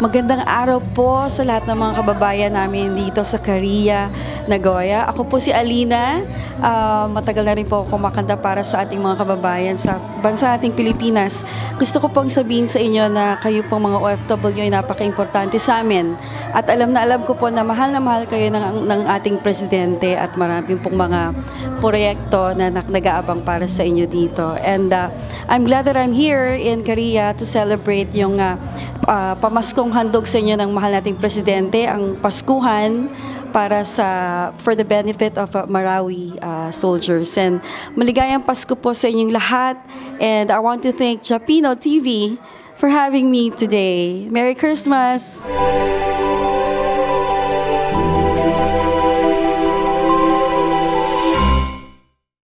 Magandang araw po sa lahat ng mga kababayan namin dito sa Korea, Nagoya. Ako po si Alina. Ah, matagal na rin po ako kumakanta para sa ating mga kababayan sa bansa ating Pilipinas. Gusto ko pong sabihin sa inyo na kayo pong mga OFW ay napaka-importante sa amin. At alam na alam ko po na mahal na mahal kayo ng, ng ating presidente at maraming pong mga proyekto na nag-aabang para sa inyo dito. And ah, I'm glad that I'm here in Korea to celebrate yung ah, ah, pamaskong handog sa inyo ng mahal nating presidente, ang Paskuhan para sa for the benefit of uh, Marawi uh, soldiers. And maligayang Pasko po sa inyong lahat. And I want to thank Japino TV for having me today. Merry Christmas!